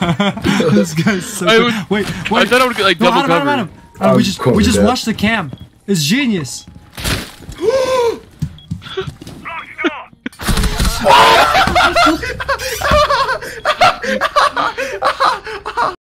this guy's so I would, Wait, wait. I thought I would get like no, double Adam, cover. Adam, Adam, Adam. we just, we just watched the cam. It's genius.